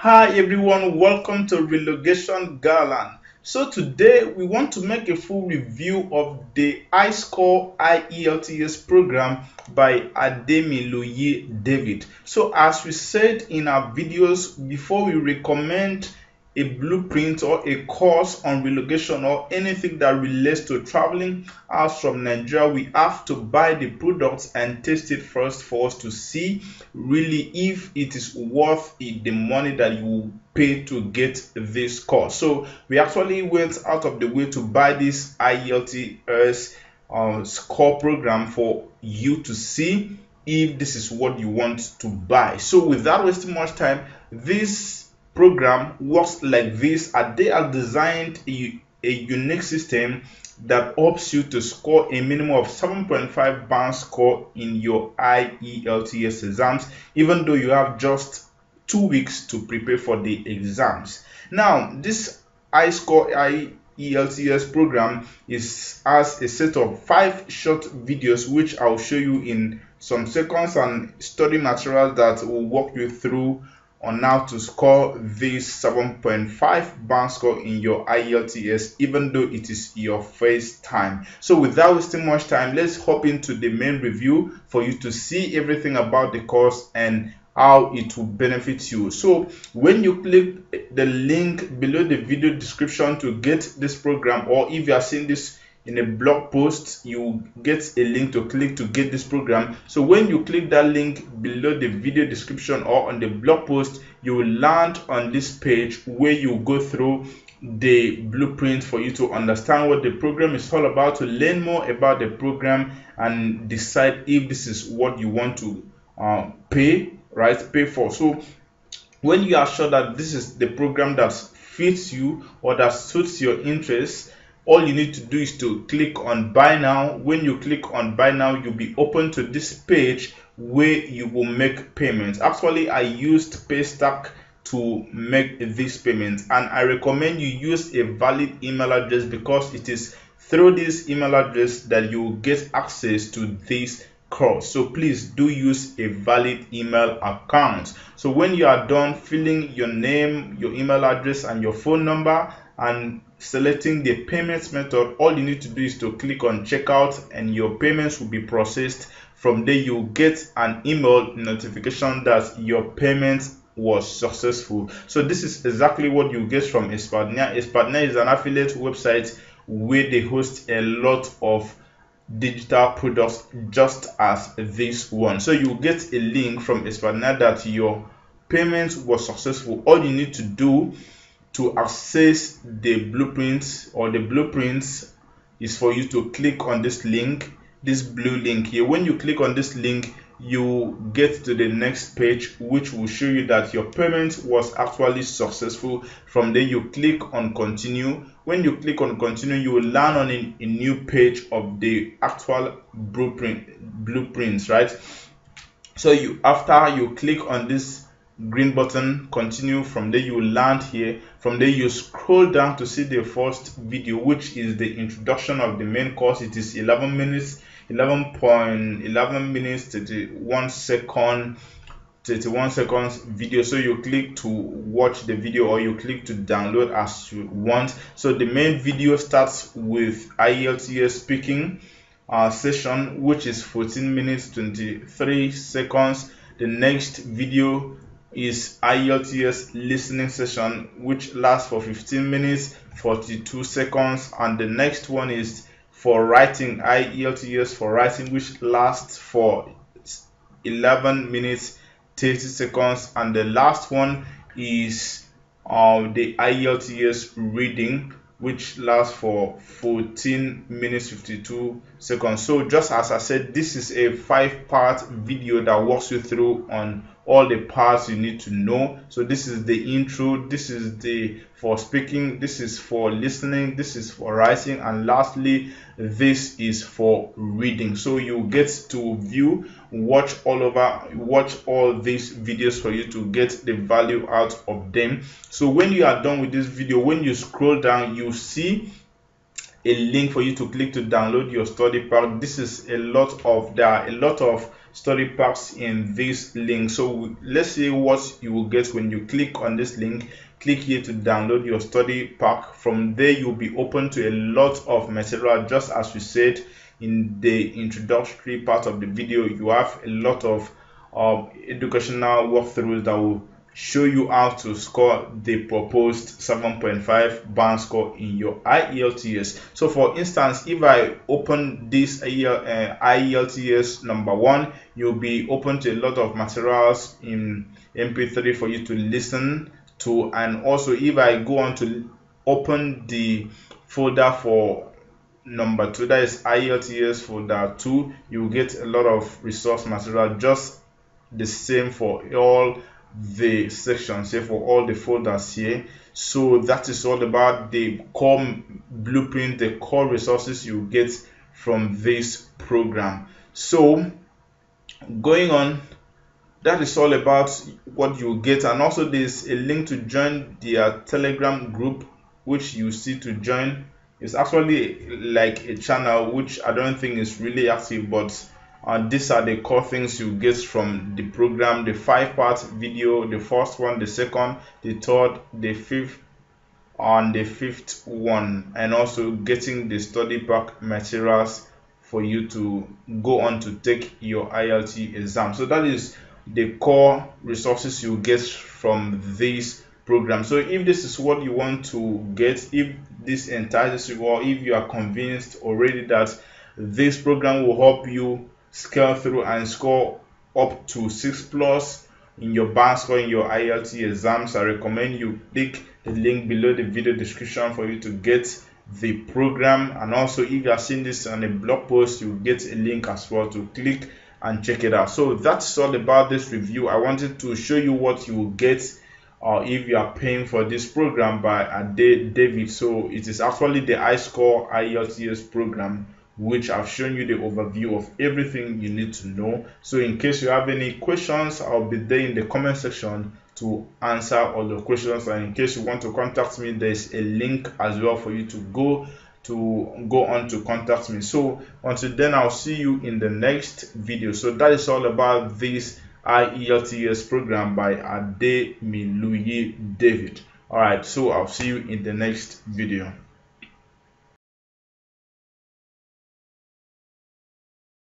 Hi everyone, welcome to Relocation Garland. So today we want to make a full review of the iScore IELTS program by Ademiloye David. So as we said in our videos before we recommend a blueprint or a course on relocation or anything that relates to traveling out from Nigeria, we have to buy the products and test it first for us to see really if it is worth it, the money that you pay to get this course. So we actually went out of the way to buy this IELTS um, score program for you to see if this is what you want to buy. So without wasting much time, this program works like this and they have designed a, a unique system that helps you to score a minimum of 7.5 band score in your IELTS exams even though you have just two weeks to prepare for the exams. Now this High-Score IELTS program is as a set of five short videos which I'll show you in some seconds and study materials that will walk you through on how to score this 7.5 band score in your IELTS even though it is your first time. So without wasting much time, let's hop into the main review for you to see everything about the course and how it will benefit you. So when you click the link below the video description to get this program or if you are seeing this in a blog post you get a link to click to get this program. So when you click that link below the video description or on the blog post you will land on this page where you go through the blueprint for you to understand what the program is all about to learn more about the program and decide if this is what you want to uh, pay right pay for. So when you are sure that this is the program that fits you or that suits your interests all you need to do is to click on buy now. When you click on buy now you'll be open to this page where you will make payments. Actually i used paystack to make this payment and i recommend you use a valid email address because it is through this email address that you will get access to this course. So please do use a valid email account. So when you are done filling your name your email address and your phone number and selecting the payments method all you need to do is to click on checkout and your payments will be processed. From there you get an email notification that your payment was successful. So this is exactly what you get from Expertnaire. Expertnaire is an affiliate website where they host a lot of digital products just as this one. So you get a link from Expertnaire that your payment was successful. All you need to do to access the blueprints or the blueprints is for you to click on this link this blue link here. When you click on this link you get to the next page which will show you that your payment was actually successful. From there you click on continue. When you click on continue you will land on a, a new page of the actual blueprint blueprints right? So you after you click on this green button continue. From there you land here from there you scroll down to see the first video which is the introduction of the main course. It is 11 minutes 11.11 minutes 31 second 31 seconds video. So you click to watch the video or you click to download as you want. So the main video starts with IELTS speaking uh, session which is 14 minutes 23 seconds. The next video is IELTS listening session which lasts for 15 minutes 42 seconds and the next one is for writing IELTS for writing which lasts for 11 minutes 30 seconds and the last one is um, the IELTS reading which lasts for 14 minutes 52 seconds. So just as i said this is a five part video that walks you through on all the parts you need to know. So this is the intro this is the for speaking this is for listening this is for writing and lastly this is for reading. So you get to view watch all over watch all these videos for you to get the value out of them. So when you are done with this video when you scroll down you see a link for you to click to download your study pack. This is a lot of there are a lot of study packs in this link. So let's see what you will get when you click on this link. Click here to download your study pack. From there you'll be open to a lot of material just as we said in the introductory part of the video. You have a lot of um, educational walkthroughs that will show you how to score the proposed 7.5 band score in your IELTS. So for instance, if I open this IELTS uh, number one, you'll be open to a lot of materials in MP3 for you to listen to. And also if I go on to open the folder for number two, that is IELTS folder two, you get a lot of resource material just the same for all the sections here for all the folders here. So that is all about the core blueprint the core resources you get from this program. So going on that is all about what you get. And also there's a link to join their telegram group which you see to join. It's actually like a channel which i don't think is really active but and these are the core things you get from the program. The five part video the first one the second the third the fifth and the fifth one. And also getting the study pack materials for you to go on to take your IELTS exam. So that is the core resources you get from this program. So if this is what you want to get if this entices you or if you are convinced already that this program will help you scale through and score up to 6 plus in your band score in your IELTS exams, I recommend you click the link below the video description for you to get the program. And also, if you are seeing this on a blog post, you get a link as well to click and check it out. So that's all about this review. I wanted to show you what you will get uh, if you are paying for this program by Ade David. So it is actually the High-Score IELTS program which I've shown you the overview of everything you need to know. So in case you have any questions, I'll be there in the comment section to answer all the questions. And in case you want to contact me, there's a link as well for you to go to go on to contact me. So until then, I'll see you in the next video. So that is all about this IELTS program by Ademiluyi David. All right, so I'll see you in the next video.